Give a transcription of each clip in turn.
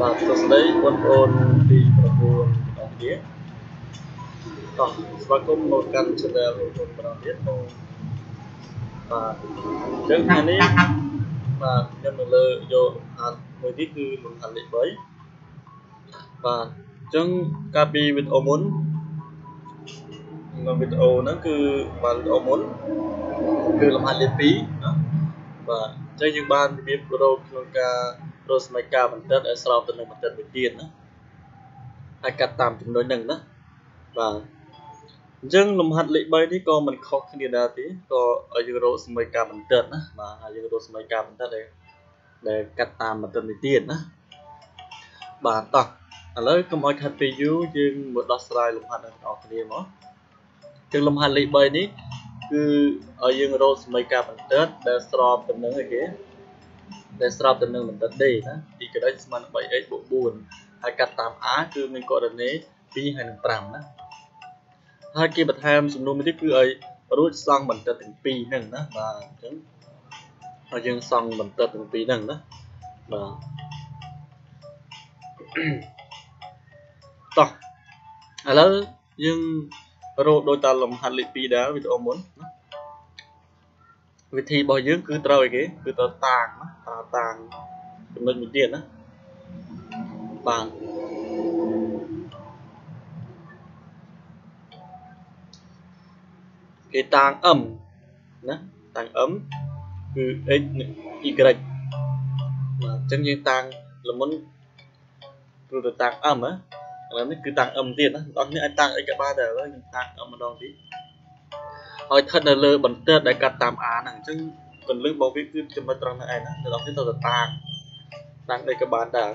បាទសួស្តីបងប្អូនទី9ទាំងអស់គ្នាតោះស្វាគមន៍មកកាន់ channel របស់បងប្អូនទៀតមកបាទអញ្ចឹងថ្ងៃនេះបាទខ្ញុំនៅលើយកអានមួយនេះគឺលំហាត់លេខ3បាទអញ្ចឹងកាលពីវីដេអូមុននៅវីដេអូហ្នឹងគឺបាទវីដេអូមុនគឺលំហាត់លេខ2ណាបាទអញ្ចឹងយើងបានរបៀបរកក្នុងការរកសមីការបន្តិតឲ្យស្របទៅនឹងបន្តិតមួយទៀតណាហើយកាត់តាមចំនួនហ្នឹងណាបាទអញ្ចឹងលំហាត់លេខ3នេះក៏មិនខុសគ្នាដែរទេក៏ឲ្យយើងរកសមីការបន្តិតណាបាទហើយយើងរកសមីការបន្តិតដែលដែលកាត់តាមបន្តិតមួយទៀតណាបាទតោះឥឡូវកុំឲ្យខាត់ពេលយូរយើងមកដោះស្រាយលំហាត់ទាំងអស់គ្នាមកចឹងលំហាត់លេខ3នេះ គឺឲ្យយើងរកសមីការបន្តិតដែលស្របទៅនឹងអីគេដែលស្របទៅនឹងបន្តិត D ណាទីក្តីស្មើនឹង 3x បូក4ហើយកាត់តាម A គឺមានករណី2ហើយនឹង5ណាហើយគេបន្ថែមសំណួរមួយទៀតគឺឲ្យរួចសង់បន្តិតទាំងពីរហ្នឹងណាបាទអញ្ចឹងហើយយើងសង់បន្តិតទាំងពីរហ្នឹងណាបាទតោះឥឡូវយើង រកដោយតាមលំហាត់លេខ2ដែរវីដេអូមុនណាវិធីរបស់យើងគឺត្រូវអីគេគឺត្រូវតាងណាតាតាងចំណុចមួយទៀតណាបាទគេតាង m ណាតាង m គឺ x និង y បាទអញ្ចឹងយើងតាំងលមុនព្រោះទៅតាំង m ណា ឥឡូវនេះគឺតាំង m ទៀតណាបងប្អូនអាចតាំង x ក៏បានដែរឥឡូវយើងតាំង m ម្ដងទៀតហើយស្ថិតនៅលើបន្ទាត់ដែលកាត់តាម a ហ្នឹងអញ្ចឹងកន្លឹះរបស់វាគឺចំណុចត្រង់ហ្នឹងឯងណានៅដល់នេះទៅទៅតាំងតាំងអីក៏បានដែរ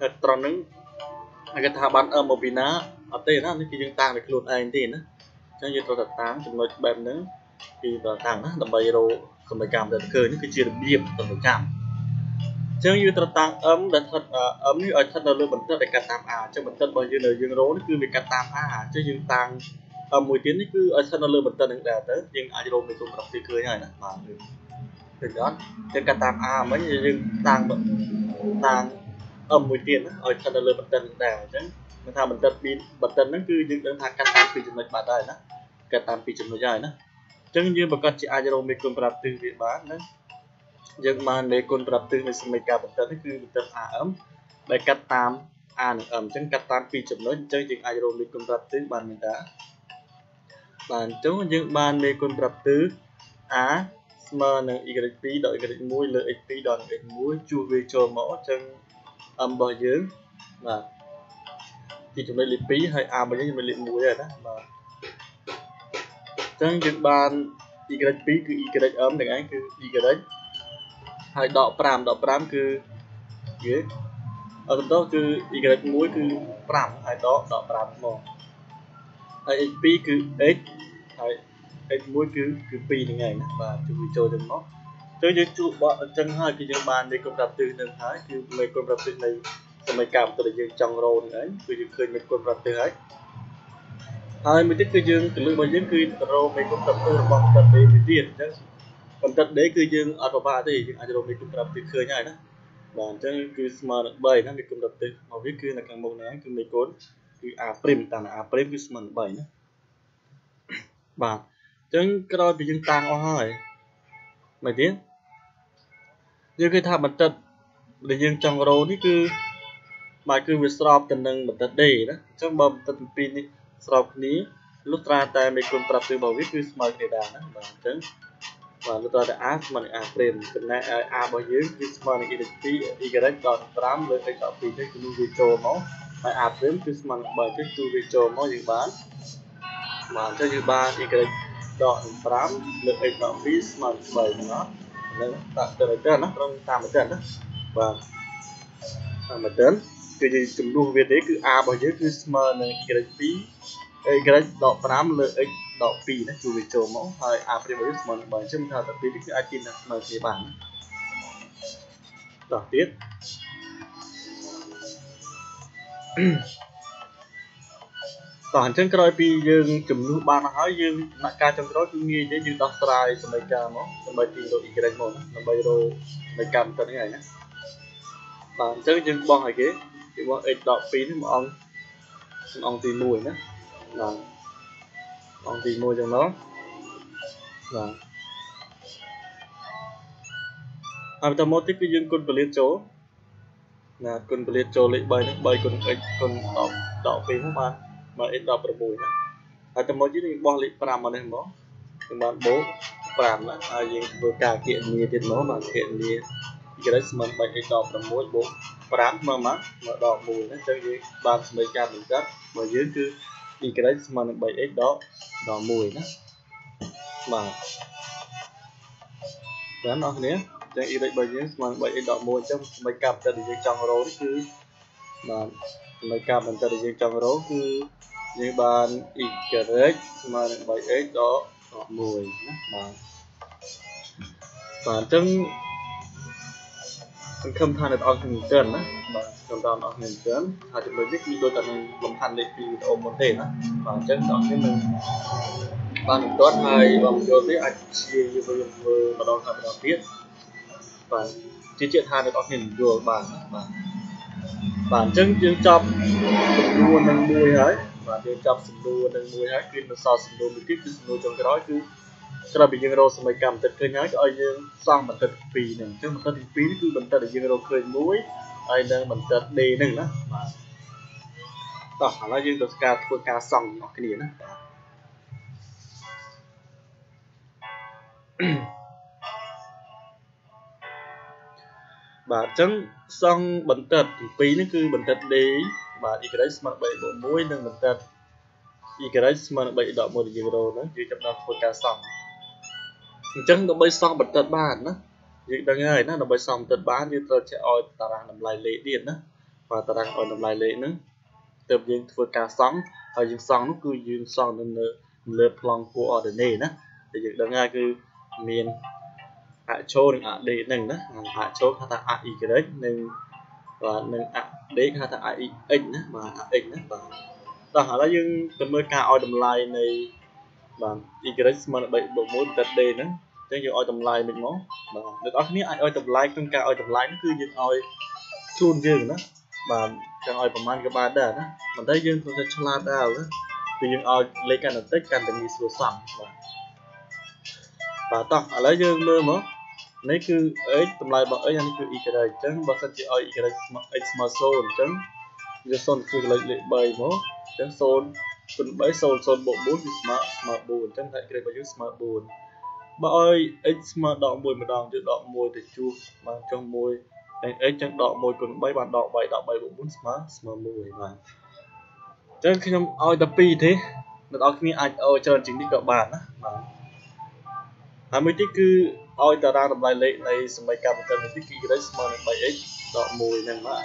ហើយត្រង់ហ្នឹងគេថាបាន m មកពីណាអត់ទេណានេះគឺយើងតាំងដោយខ្លួនឯងទេណាអញ្ចឹងយើងត្រូវតែតាំងចំណុចបែបហ្នឹងពីត្រូវតាំងណាដើម្បីរកសម្រាប់កម្មដែលឃើញនេះគឺជារបៀបសម្រាប់កម្មអញ្ចឹងយើងត្រូវតាំង m ដែលស្ថិត m នេះឲ្យស្ថិតនៅលើបន្ទាត់ដែលកាត់តាម a អញ្ចឹងបន្ទាត់របស់យើងនៅយើងរកនេះគឺវាកាត់តាម a អញ្ចឹងយើងតាំងមួយទៀតនេះគឺឲ្យស្ថិតនៅលើបន្ទាត់នឹងដែរទៅយើងអាចរកនៅក្នុងប្រភេទឃើញហើយណាបាទឃើញអត់យើងកាត់តាម a មិញយើងតាំងតាំង m មួយទៀតណាឲ្យស្ថិតនៅលើបន្ទាត់នឹងដែរអញ្ចឹងមិនថាបន្ទាត់ពីបន្ទាត់ហ្នឹងគឺយើងដឹងថាកាត់តាមពីចំណុចបាត់ហើយណាកាត់តាមពីចំណុចហើយណាអញ្ចឹងយើងប្រកាសជាអាចរកមេគុណប្រាប់ទិសវាបានណា យើងបានមេគុណប្រាប់ទិសនៃសមីការបន្ទាត់នេះគឺបន្ទាត់ AM ដែលកាត់តាម A និង M អញ្ចឹងកាត់តាមពីចំណុចអញ្ចឹងយើងអាចរកមេគុណប្រាប់ទិសបានមែនតាបាទអញ្ចឹងយើងបានមេគុណប្រាប់ទិស A ស្មើនឹង y2 ដល់ y1 លើ x2 ដល់ x1 ជួសវាចូលមកអញ្ចឹង m របស់យើងបាទជាចំណុចលេខ2ហើយ a របស់យើងចំណុចលេខ1ហើយណាបាទអញ្ចឹងយើងបាន y2 គឺ ym ទាំងឯងគឺ y ហើយដក5ដក5គឺវាអត់បន្តគឺ y1 គឺ5ហើយដកដក5មកហើយ x2 គឺ x ហើយ x1 គឺគឺ2ហ្នឹងឯងណាបាទគឺវាចូលទៅមកទៅយើងជួបបកអញ្ចឹងហើយគឺយើងបាននៃគុណប្រាប់ទិសនឹងហើយគឺនៃគុណប្រាប់ទិសនៃសម័យកម្មទៅយើងចង់រោហ្នឹងឯងគឺយើងឃើញនៃគុណប្រាប់ទិសហើយហើយមួយទៀតគឺយើងកលឹះរបស់យើងគឺរោនៃគុណប្រាប់ទិសរបស់បន្តិតដេមួយទៀតអញ្ចឹង បន្តិតដេគឺយើងអត់ពិបាកទេយើងអាចរោនៃគុណប្រាប់ទិសឃើញហើយណាបាទអញ្ចឹងគឺស្មើនឹង3ណានៃគុណប្រាប់ទិសមកវាគឺនៅខាងមុខហ្នឹងគឺនៃគុណគឺ a' តាម a' គឺស្មើនឹង3ណាបាទអញ្ចឹងក្រោយពីយើងតាំងអស់ហើយមកទៀតយើងឃើញថាបន្តិតដែលយើងចង់រោនេះគឺបាទគឺវាស្របទៅនឹងបន្តិត D ណាអញ្ចឹងបើបន្តិតទាំងពីរនេះស្របគ្នាលុះត្រាតែមេគុណប្រាប់ទៅរបស់វាគឺស្មើគ្នាដែរណាបាទអញ្ចឹង បាទលុះត្រាតែ a ស្មើនឹង a' ចំណែក a របស់យើងគឺស្មើនឹង y 2 y ដល់5លើ x ដល់2ទៅគឺវាចូលមកហើយ a' គឺស្មើនឹង3ទៅគឺវាចូលមកយើងបានបាទអញ្ចឹងយើងបាន y ដក5លើ x ដល់2ស្មើនឹង3ណាហ្នឹងដាក់ទៅទៅណាត្រង់តាមទៅណាបាទតាមទៅគឺយើងចំនួនវាទេគឺ a របស់យើងគឺស្មើនឹង y 2 y ដក5លើ x ដក2ណាគឺវាចូលមកហើយ a' របស់យើងស្មើនឹង3អញ្ចឹងថាតែពីនេះគឺអាចទីស្មើគ្នាបានតោះទៀតតោះអញ្ចឹងក្រោយពីយើងចំនួនបានហើយយើងដំណាក់កាលចុងក្រោយគឺងាយទេយើងដោះស្រាយសមីការមកដើម្បីទីរក y មកដើម្បីរកសមីការបន្តិចហ្នឹងឯងណាបាទអញ្ចឹងយើងបោះឲ្យគេគេបោះ x ដក2នេះមកអង្គអង្គទី1ណា បាទអង្គទី1ចឹងមកបាទហើយបន្តមកទៀតគឺយើងគុណពលាតចូលណាគុណពលាតចូលលេខ3ហ្នឹង3គុណ x គុណ10ដក2ហ្នឹងបានបាន x 16ណាហើយទៅមកទៀតយើងបោះលេខ5មកនេះមកយើងបានបូក5ណាហើយយើងធ្វើការគណនាទៀតមកបាទគណនា y ស្មើ 3x ដក6បូក5មើលមកមកដក1ណាអញ្ចឹងយើងបានសមីការបញ្ចប់របស់យើងគឺ y ស្មើនឹង 3x ដកដក1ណាបាទបានអរគ្នាចឹង y របស់យើងស្មើនឹង 3x ដក1អញ្ចឹងសមីការបន្តិចដែលយើងចង់រកនេះគឺបាទសមីការបន្តិចដែលយើងចង់រកគឺយើងបាន y ស្មើនឹង 3x ដក1ណាបាទបាទអញ្ចឹង សង្ឃឹមថាអ្នកនរគ្នាច្រើនណាបាទខ្ញុំដល់អ្នកនរគ្នាច្រើនហើយចំណុចនេះគឺដូចតែនឹងលំហាត់លេខពីវីដេអូមុនទេណាបាទអញ្ចឹងអ្នកនរគ្នានឹងបានមិនទាន់ហើយបើមិនយល់ទេអាចព្យាយាមធ្វើម្ដងហើយម្ដងទៀតបាទជឿជាក់ថាអ្នកនរគ្នានឹងយល់បានណាបាទបាទអញ្ចឹងយើងចប់សំណួរនឹងមួយហើយបាទយើងចប់សំណួរនឹងមួយហើយគឺនៅសល់សំណួរមួយទៀតគឺសំណួរចុងក្រោយគឺ ក្រោយពីយើងរកសមីកម្មបន្តិចឃើញហើយក៏ឲ្យយើងសង់បន្តិចទី2ហ្នឹងអញ្ចឹងបន្តិចទី2នេះគឺបន្តិចដែលយើងរកឃើញមួយហើយនឹងបន្តិច D ហ្នឹងណាបាទតោះឥឡូវយើងទៅការធ្វើការសង់របស់គ្នាណាបាទអញ្ចឹងសង់បន្តិចទី2នេះគឺបន្តិច D បាទ y ស្មើ3បូក1និងបន្តិច y ស្មើនឹង3ដក1ដែលយើងរកហ្នឹងយើងចាប់ដល់ធ្វើការសង់ អញ្ចឹងដើម្បីសង់បន្តិតបានណាយើងដឹងហើយណាដើម្បីសង់បន្តិតបានយើងត្រូវចេះឲ្យតារាងតម្លៃលេខទៀតណាបាទតារាងឲ្យតម្លៃលេខហ្នឹងទើបយើងធ្វើការសង់ហើយយើងសង់នោះគឺយើងសង់នៅលើប្លង់ coordinate ណាដែលយើងដឹងហើយគឺមានអជោនិងអដេហ្នឹងណាអជោហៅថា ay និងបាទនិងអដេហៅថា ix ណាបាទ x ណាបាទដល់ឥឡូវយើងទៅមើលការឲ្យតម្លៃនៃ បាទ y ស្មើនឹង3បូក1តិត d ហ្នឹងអញ្ចឹងយើងឲ្យតម្លៃមិនមកបាទអ្នកនរគ្នាអាចឲ្យតម្លៃក្នុងការឲ្យតម្លៃហ្នឹងគឺយើងឲ្យខ្លួនយើងណាបាទចង់ឲ្យប្រមាណក៏បានដែរណាប៉ុន្តែយើងត្រូវតែឆ្លាតដែរណាគឺយើងឲ្យលេខកាន់តែតិចកាន់តែងាយស្រួលសំបាទបាទតោះឥឡូវយើងមើលមកនេះគឺ x តម្លៃរបស់ x អានេះគឺ y អញ្ចឹងបើសិនជាឲ្យ y ស្មើ x ស្មើ0អញ្ចឹងយក0គឺលេខលេខ3មកអញ្ចឹង0 គុណ3 0 0បូក4គឺស្មើស្មើ4អញ្ចឹងហេតុក្រេរបស់យើងស្មើ4បើឲ្យ x ស្មើដក1ម្ដងយើងដក1ទៅជួសបានចុះ1ហើយ x ចឹងដក1គុណ3បានដក3ដក3បូក4ស្មើស្មើ1បាទអញ្ចឹងខ្ញុំឲ្យតែ2ទេអ្នកនរគ្នាអាចឲ្យច្រើនជាងនេះក៏បានណាបាទហើយមួយទៀតគឺឲ្យតារាងតម្លៃលេខនៃសមីការបន្តិចមួយទៀតគឺ y ស្មើនឹង 3x ដក1ហ្នឹងបាទ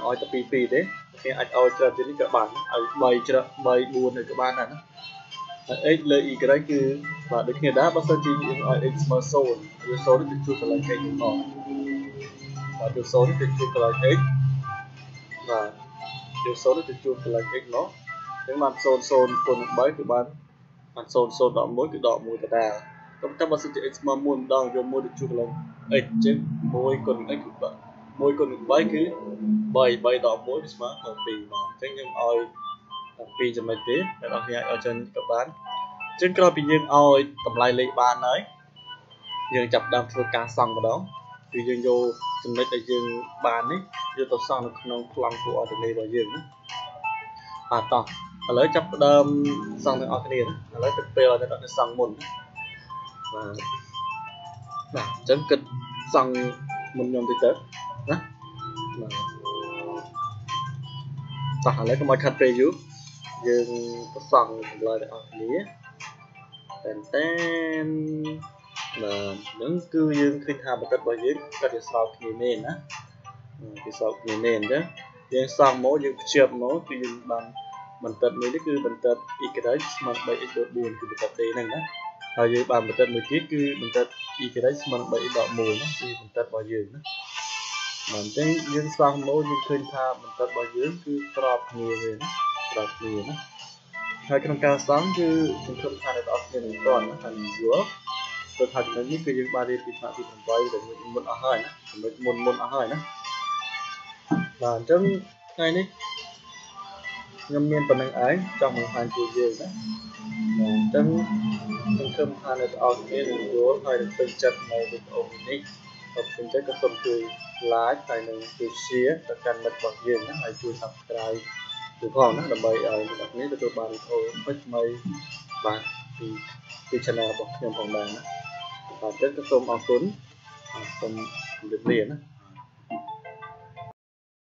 ឲ្យតែ2 2ទេ គេអាចឲ្យច្រើនជាងនេះក៏បានឲ្យ3ច្រក3 4ទៅក៏បានដែរណាហើយ x លើ y គឺបាទដូចគ្នាដែរបើសិនជាយើងឲ្យ x ស្មើ0យើង0នេះទៅជួបកន្លែង x ផងបាទយើង0នេះទៅជួបកន្លែង x បាទយើង0នេះទៅជួបកន្លែង x មកអញ្ចឹងបាន0 0គុណនឹង3គឺបានបាន0 0ដក1គឺដក1ដដែលតែតែបើសិនជា x ស្មើ1ម្ដងយក1ទៅជួបកន្លែង x អញ្ចឹង1គុណ x គឺបាទ1គុណនឹង3គឺ 3 3ដក1វាស្មើនឹង2បាទអញ្ចឹងខ្ញុំឲ្យ2ចំណុចទេអ្នកនរគ្នាអាចឲ្យច្រើនក៏បានអញ្ចឹងក្រោយពីយើងឲ្យតម្លៃលេខបានហើយយើងចាប់ដើមធ្វើការសង់ម្ដងគឺយើងយកចំណុចដែលយើងបាននេះយកទៅសង់នៅក្នុងប្លង់ coordinate របស់យើងណាបាទតោះឥឡូវចាប់ដើមសង់ទាំងអស់គ្នាណាឥឡូវទឹកពេលឲ្យអ្នកនរសង់មុនបាទបាទអញ្ចឹងគិតសង់មុនខ្ញុំតិចទៅណាបាទ តោះឥឡូវកុំឲ្យខាត់ពេលយូរយើងប្រសង់ចម្លើយទាំងអស់គ្នាតែនតែនបាទហ្នឹងគឺយើងឃើញថាបន្ទិតរបស់យើងគាត់ជាស្រោបគ្នាមែនណាគេស្រោបគ្នាមែនអញ្ចឹងយើងសង់មកយើងភ្ជាប់មកគឺយើងបានបន្ទិតមួយនេះគឺបន្ទិត y ស្មើ 3 x 4គឺបន្ទិត d ហ្នឹងណាហើយយើងបានបន្ទិតមួយទៀតគឺបន្ទិត y ស្មើ 3 x 1ណាគឺបន្ទិតរបស់យើងណា បាទអញ្ចឹងយើងសង់មកយើងឃើញថាបន្ទិតរបស់យើងគឺក្របគ្នាវាណាក្របគ្នាណាហើយក្នុងការសង់គឺសង្ឃឹមថាអ្នកនរគ្នានឹងទាន់ណាថាយល់ព្រោះថាចំណុចនេះគឺយើងបានរៀនពីថ្នាក់ទី8ដែលមុនអស់ហើយណាចំណុចមុនមុនអស់ហើយណាបាទអញ្ចឹងថ្ងៃនេះខ្ញុំមានប៉ុណ្្នឹងឯងចង់បង្ហាញជូនយើងណាអញ្ចឹងសង្ឃឹមថាអ្នកទាំងអស់គ្នានឹងយល់ហើយនឹងពេញចិត្តនៅវីដេអូនេះ បើពេញចិត្តក៏សូមជួយ like ហើយនឹងជួយ share ទៅកាន់មិត្តរបស់យើងណាហើយជួយ subscribe ទៅផងណាដើម្បីឲ្យអ្នកទាំងគ្នាទទួលបានវីដេអូថ្មីៗបាទពីពី channel របស់ខ្ញុំផងដែរណាបាទអញ្ចឹងក៏សូមអរគុណសូមជម្រាបលាណា